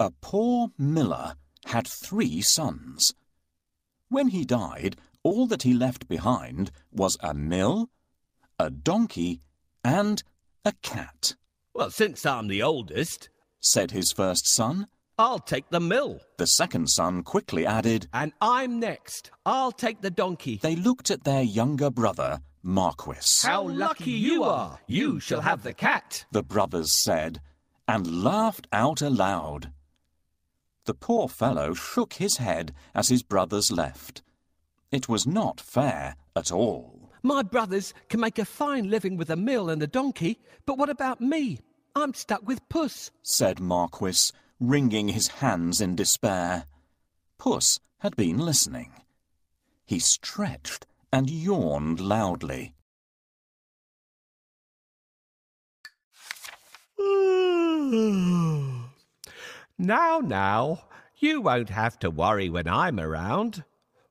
A poor miller had three sons. When he died, all that he left behind was a mill, a donkey, and a cat. Well, since I'm the oldest, said his first son. I'll take the mill. The second son quickly added, And I'm next. I'll take the donkey. They looked at their younger brother, Marquis. How lucky you are! You shall have the cat. The brothers said, and laughed out aloud. The poor fellow shook his head as his brothers left. It was not fair at all. My brothers can make a fine living with a mill and a donkey, but what about me? I'm stuck with Puss, said Marquis, wringing his hands in despair. Puss had been listening. He stretched and yawned loudly. now, now, you won't have to worry when I'm around.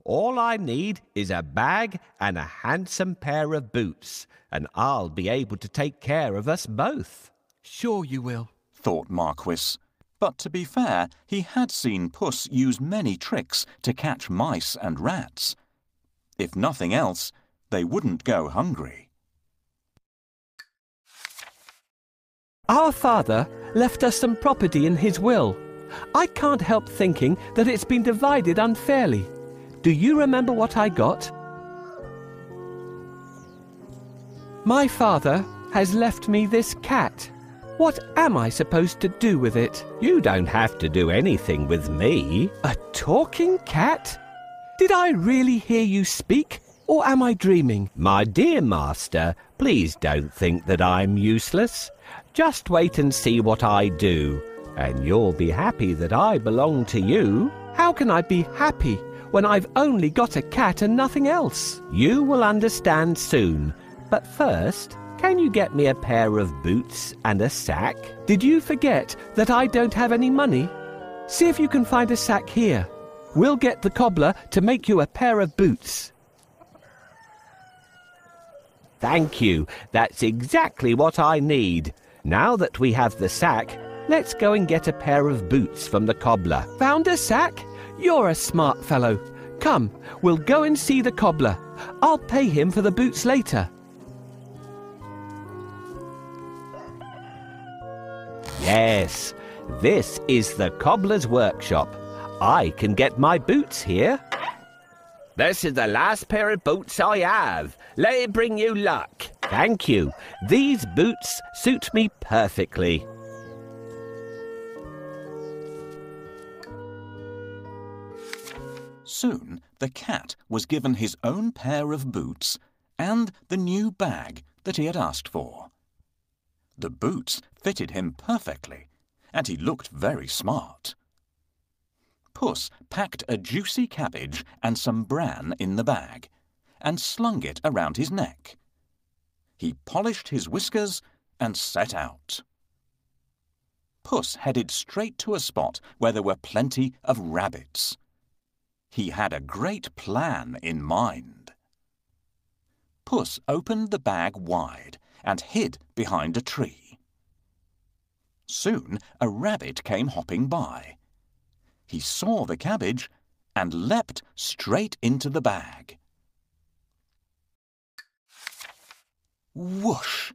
All I need is a bag and a handsome pair of boots, and I'll be able to take care of us both. Sure you will, thought Marquis. But to be fair, he had seen Puss use many tricks to catch mice and rats. If nothing else, they wouldn't go hungry. Our father left us some property in his will. I can't help thinking that it's been divided unfairly. Do you remember what I got? My father has left me this cat. What am I supposed to do with it? You don't have to do anything with me. A talking cat? Did I really hear you speak, or am I dreaming? My dear master, please don't think that I'm useless. Just wait and see what I do, and you'll be happy that I belong to you. How can I be happy when I've only got a cat and nothing else? You will understand soon. But first, can you get me a pair of boots and a sack? Did you forget that I don't have any money? See if you can find a sack here. We'll get the cobbler to make you a pair of boots. Thank you. That's exactly what I need. Now that we have the sack, let's go and get a pair of boots from the cobbler. Found a sack? You're a smart fellow. Come, we'll go and see the cobbler. I'll pay him for the boots later. Yes, this is the cobbler's workshop. I can get my boots here. This is the last pair of boots I have. Let it bring you luck. Thank you. These boots suit me perfectly. Soon the cat was given his own pair of boots and the new bag that he had asked for. The boots fitted him perfectly, and he looked very smart. Puss packed a juicy cabbage and some bran in the bag, and slung it around his neck. He polished his whiskers and set out. Puss headed straight to a spot where there were plenty of rabbits. He had a great plan in mind. Puss opened the bag wide and hid behind a tree. Soon a rabbit came hopping by. He saw the cabbage and leapt straight into the bag. Whoosh!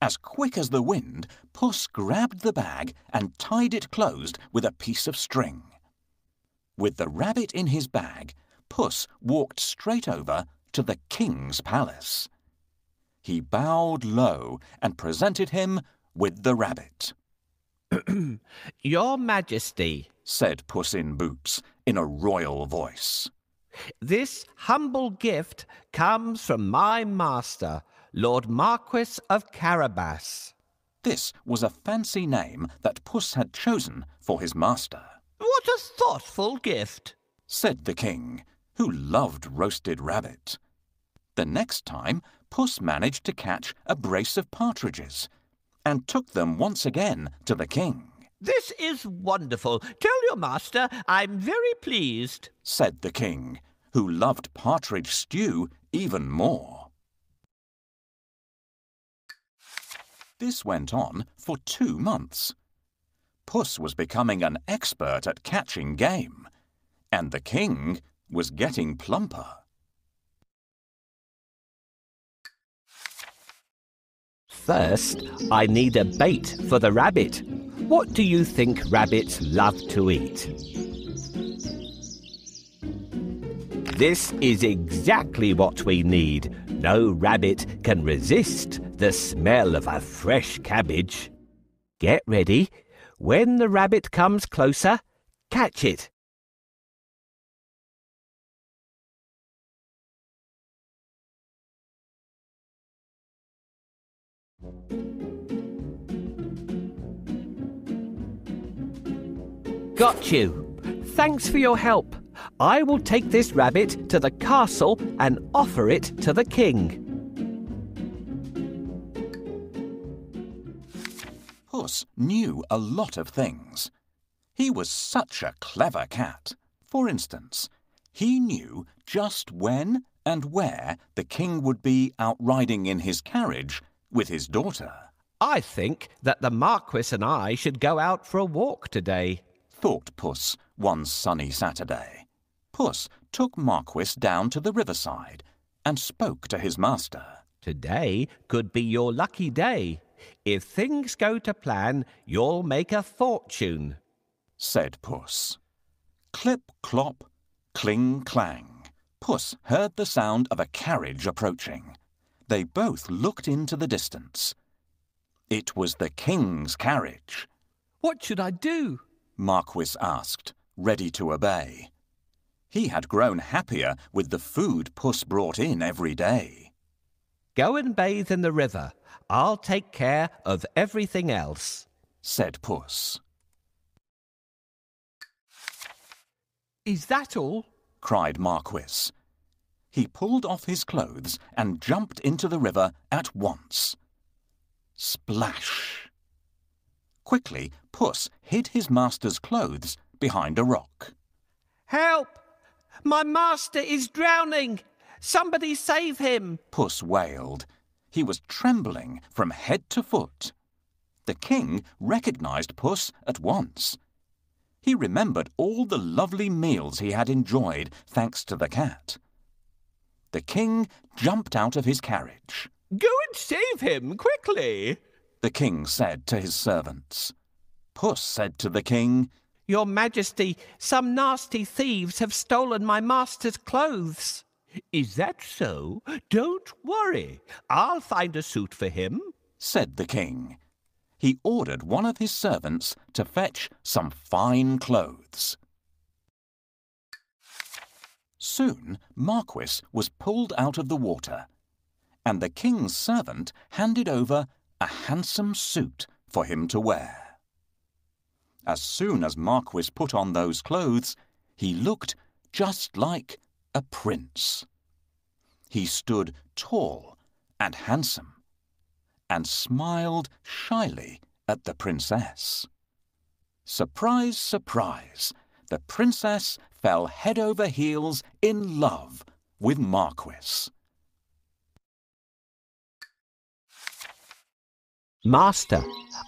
As quick as the wind, Puss grabbed the bag and tied it closed with a piece of string. With the rabbit in his bag, Puss walked straight over to the king's palace he bowed low and presented him with the rabbit. Your Majesty, said Puss in Boots in a royal voice. This humble gift comes from my master, Lord Marquis of Carabas. This was a fancy name that Puss had chosen for his master. What a thoughtful gift, said the king, who loved roasted rabbit. The next time, Puss managed to catch a brace of partridges and took them once again to the king. This is wonderful. Tell your master I'm very pleased, said the king, who loved partridge stew even more. This went on for two months. Puss was becoming an expert at catching game, and the king was getting plumper. First, I need a bait for the rabbit. What do you think rabbits love to eat? This is exactly what we need. No rabbit can resist the smell of a fresh cabbage. Get ready. When the rabbit comes closer, catch it. Got you. Thanks for your help. I will take this rabbit to the castle and offer it to the king. Puss knew a lot of things. He was such a clever cat. For instance, he knew just when and where the king would be out riding in his carriage with his daughter. I think that the Marquis and I should go out for a walk today, thought Puss one sunny Saturday. Puss took Marquis down to the riverside and spoke to his master. Today could be your lucky day. If things go to plan, you'll make a fortune, said Puss. Clip clop, cling clang. Puss heard the sound of a carriage approaching. They both looked into the distance. It was the king's carriage. What should I do? Marquis asked, ready to obey. He had grown happier with the food Puss brought in every day. Go and bathe in the river. I'll take care of everything else, said Puss. Is that all? cried Marquis. He pulled off his clothes and jumped into the river at once. Splash! Quickly, Puss hid his master's clothes behind a rock. Help! My master is drowning! Somebody save him! Puss wailed. He was trembling from head to foot. The king recognized Puss at once. He remembered all the lovely meals he had enjoyed thanks to the cat. The king jumped out of his carriage. Go and save him, quickly, the king said to his servants. Puss said to the king, Your Majesty, some nasty thieves have stolen my master's clothes. Is that so? Don't worry. I'll find a suit for him, said the king. He ordered one of his servants to fetch some fine clothes. Soon Marquis was pulled out of the water, and the king's servant handed over a handsome suit for him to wear. As soon as Marquis put on those clothes, he looked just like a prince. He stood tall and handsome and smiled shyly at the princess. Surprise, surprise, the princess fell head over heels in love with Marquis. Master,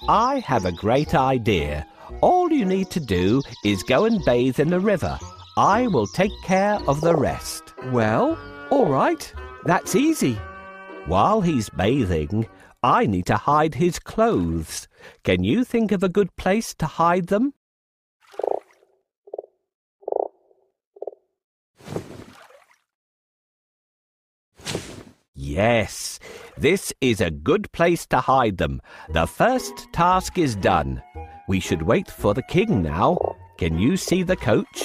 I have a great idea. All you need to do is go and bathe in the river. I will take care of the rest. Well, all right. That's easy. While he's bathing, I need to hide his clothes. Can you think of a good place to hide them? Yes, this is a good place to hide them. The first task is done. We should wait for the king now. Can you see the coach?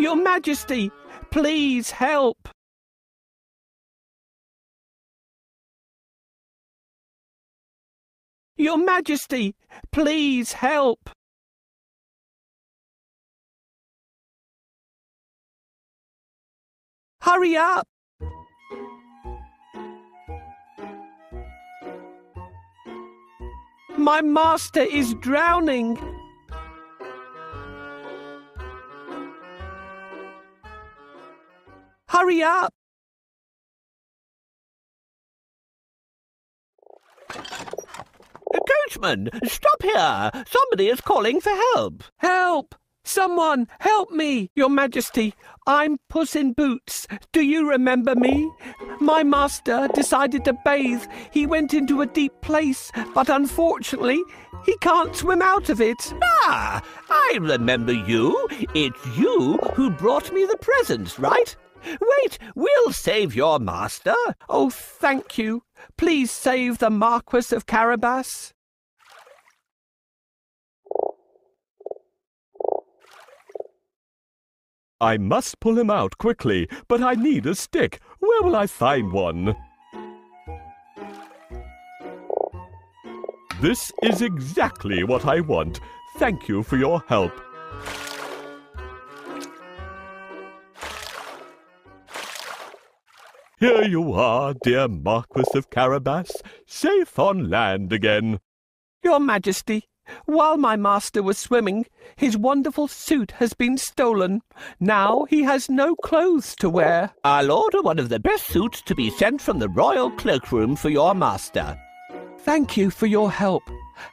Your Majesty, please help! Your Majesty, please help! Hurry up! My master is drowning! Hurry up! Coachman, stop here! Somebody is calling for help! Help! Someone help me, Your Majesty. I'm Puss in Boots. Do you remember me? My master decided to bathe. He went into a deep place, but unfortunately, he can't swim out of it. Ah, I remember you. It's you who brought me the presents, right? Wait, we'll save your master. Oh, thank you. Please save the Marquis of Carabas. I must pull him out quickly, but I need a stick. Where will I find one? This is exactly what I want. Thank you for your help. Here you are, dear Marquis of Carabas, safe on land again. Your Majesty, while my master was swimming, his wonderful suit has been stolen. Now he has no clothes to wear. I'll order one of the best suits to be sent from the royal cloakroom for your master. Thank you for your help.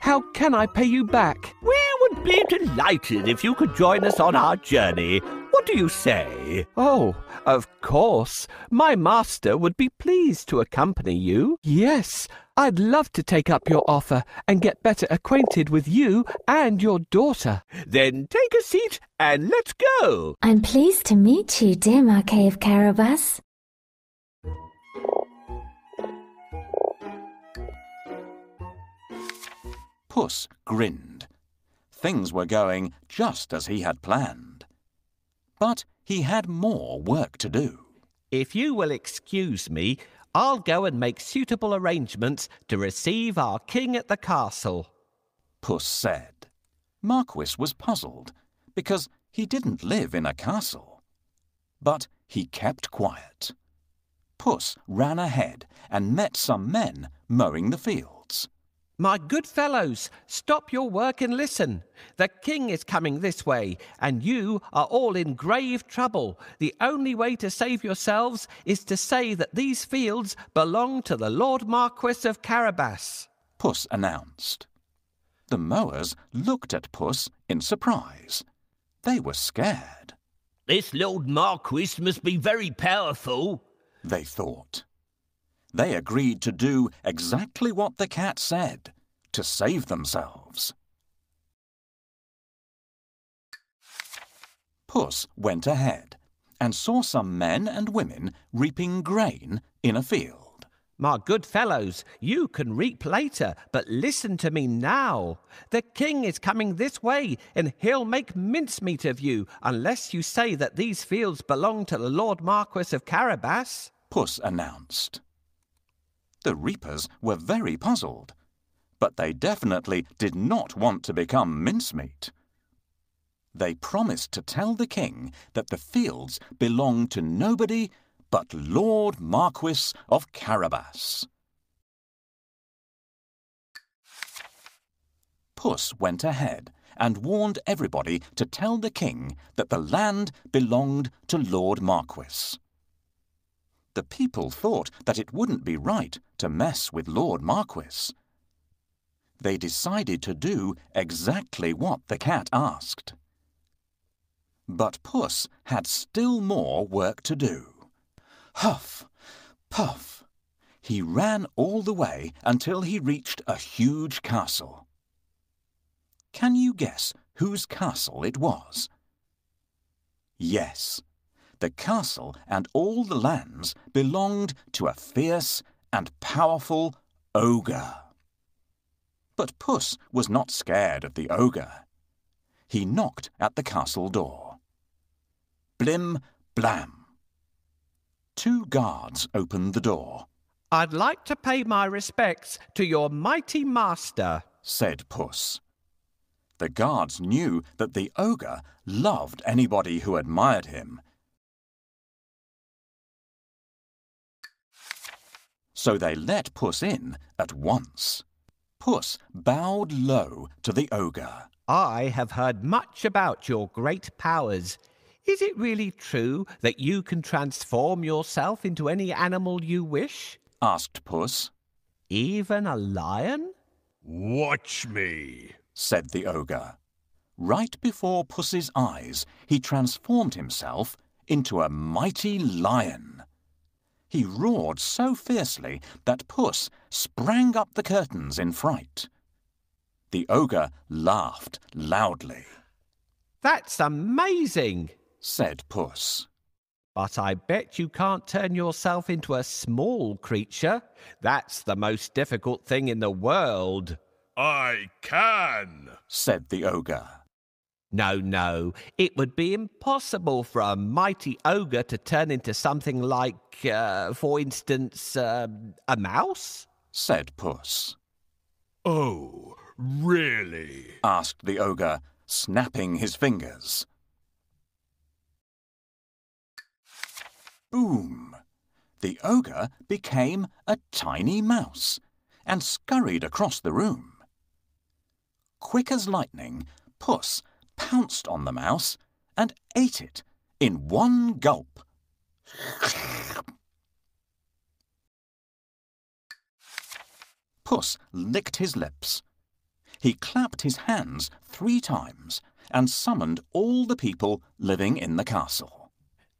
How can I pay you back? We would be delighted if you could join us on our journey. What do you say? Oh, of course. My master would be pleased to accompany you. Yes, I'd love to take up your offer and get better acquainted with you and your daughter. Then take a seat and let's go. I'm pleased to meet you, dear Marquis of Carabas. Puss grinned. Things were going just as he had planned. But he had more work to do. If you will excuse me, I'll go and make suitable arrangements to receive our king at the castle. Puss said. Marquis was puzzled because he didn't live in a castle. But he kept quiet. Puss ran ahead and met some men mowing the fields. My good fellows, stop your work and listen. The king is coming this way, and you are all in grave trouble. The only way to save yourselves is to say that these fields belong to the Lord Marquis of Carabas. Puss announced. The mowers looked at Puss in surprise. They were scared. This Lord Marquis must be very powerful, they thought. They agreed to do exactly what the cat said, to save themselves. Puss went ahead and saw some men and women reaping grain in a field. My good fellows, you can reap later, but listen to me now. The king is coming this way, and he'll make mincemeat of you unless you say that these fields belong to the Lord Marquis of Carabas. Puss announced. The reapers were very puzzled, but they definitely did not want to become mincemeat. They promised to tell the king that the fields belonged to nobody but Lord Marquis of Carabas. Puss went ahead and warned everybody to tell the king that the land belonged to Lord Marquis. The people thought that it wouldn't be right to mess with Lord Marquis. They decided to do exactly what the cat asked. But Puss had still more work to do. Huff, puff. He ran all the way until he reached a huge castle. Can you guess whose castle it was? Yes, the castle and all the lands belonged to a fierce and powerful ogre. But Puss was not scared of the ogre. He knocked at the castle door. Blim, blam. Two guards opened the door. I'd like to pay my respects to your mighty master, said Puss. The guards knew that the ogre loved anybody who admired him. So they let Puss in at once. Puss bowed low to the ogre. I have heard much about your great powers. Is it really true that you can transform yourself into any animal you wish? asked Puss. Even a lion? Watch me, said the ogre. Right before Puss's eyes, he transformed himself into a mighty lion. He roared so fiercely that Puss sprang up the curtains in fright. The ogre laughed loudly. That's amazing, said Puss. But I bet you can't turn yourself into a small creature. That's the most difficult thing in the world. I can, said the ogre. No, no, it would be impossible for a mighty ogre to turn into something like, uh, for instance, uh, a mouse? said Puss. Oh, really? asked the ogre, snapping his fingers. Boom! The ogre became a tiny mouse and scurried across the room. Quick as lightning, Puss pounced on the mouse and ate it in one gulp. Puss licked his lips. He clapped his hands three times and summoned all the people living in the castle.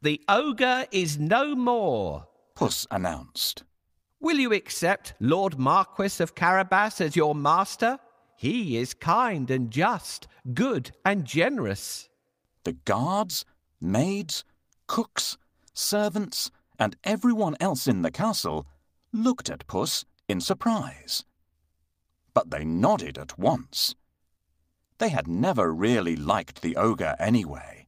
The ogre is no more, Puss announced. Will you accept Lord Marquis of Carabas as your master? He is kind and just, good and generous. The guards, maids, cooks, servants, and everyone else in the castle looked at Puss in surprise. But they nodded at once. They had never really liked the ogre anyway.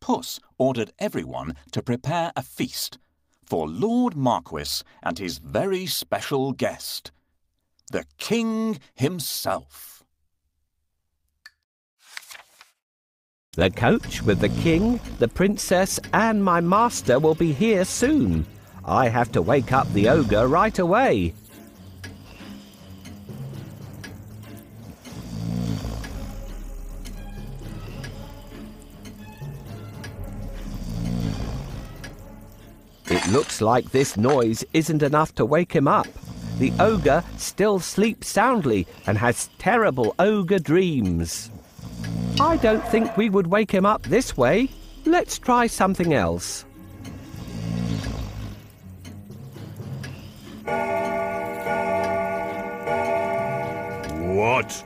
Puss ordered everyone to prepare a feast for Lord Marquis and his very special guest the king himself. The coach with the king, the princess, and my master will be here soon. I have to wake up the ogre right away. It looks like this noise isn't enough to wake him up the ogre still sleeps soundly and has terrible ogre dreams. I don't think we would wake him up this way. Let's try something else. What?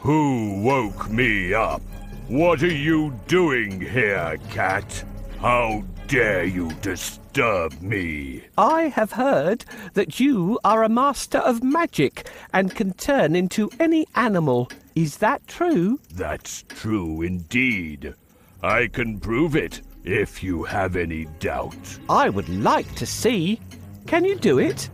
Who woke me up? What are you doing here, cat? How dare you disturb me? I have heard that you are a master of magic and can turn into any animal. Is that true? That's true indeed. I can prove it if you have any doubt. I would like to see. Can you do it?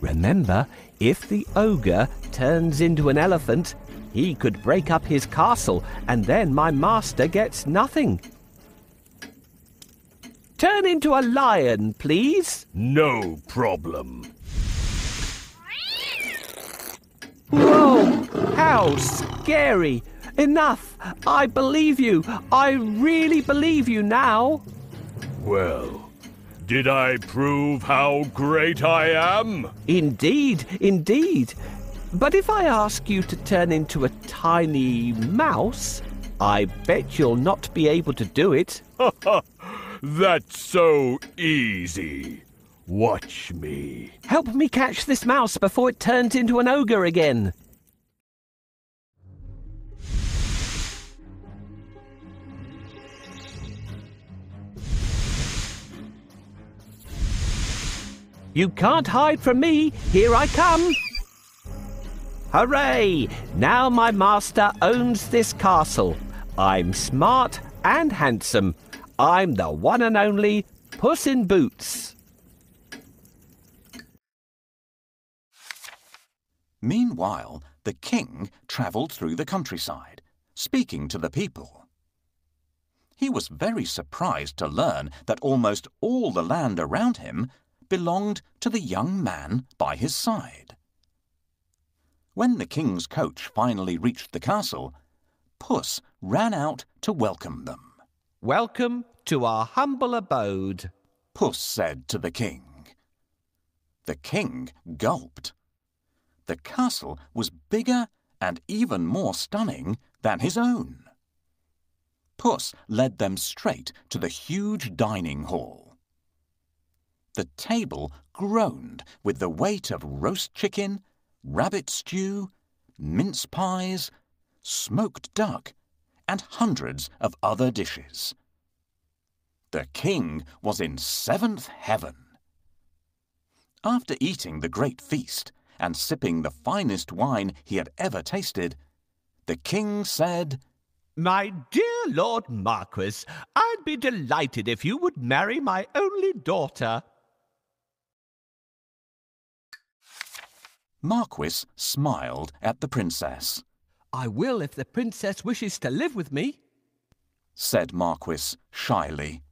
Remember, if the ogre turns into an elephant, he could break up his castle, and then my master gets nothing. Turn into a lion, please. No problem. Whoa! How scary! Enough! I believe you! I really believe you now! Well, did I prove how great I am? Indeed, indeed. But if I ask you to turn into a tiny mouse, I bet you'll not be able to do it. That's so easy. Watch me. Help me catch this mouse before it turns into an ogre again. You can't hide from me. Here I come. Hooray! Now my master owns this castle. I'm smart and handsome. I'm the one and only Puss in Boots. Meanwhile, the king travelled through the countryside, speaking to the people. He was very surprised to learn that almost all the land around him belonged to the young man by his side. When the king's coach finally reached the castle, Puss ran out to welcome them. Welcome to our humble abode, Puss said to the king. The king gulped. The castle was bigger and even more stunning than his own. Puss led them straight to the huge dining hall. The table groaned with the weight of roast chicken, rabbit stew, mince pies, smoked duck, and hundreds of other dishes. The king was in seventh heaven. After eating the great feast and sipping the finest wine he had ever tasted, the king said, My dear Lord Marquis, I'd be delighted if you would marry my only daughter. Marquis smiled at the princess. I will if the princess wishes to live with me, said Marquis shyly.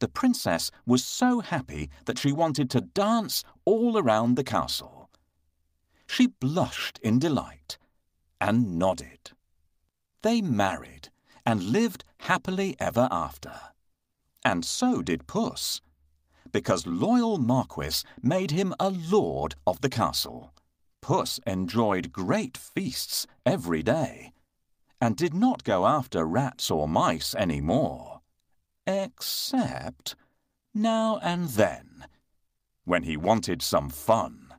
The princess was so happy that she wanted to dance all around the castle. She blushed in delight and nodded. They married and lived happily ever after. And so did Puss, because loyal Marquis made him a lord of the castle. Puss enjoyed great feasts every day, and did not go after rats or mice any more, except now and then, when he wanted some fun.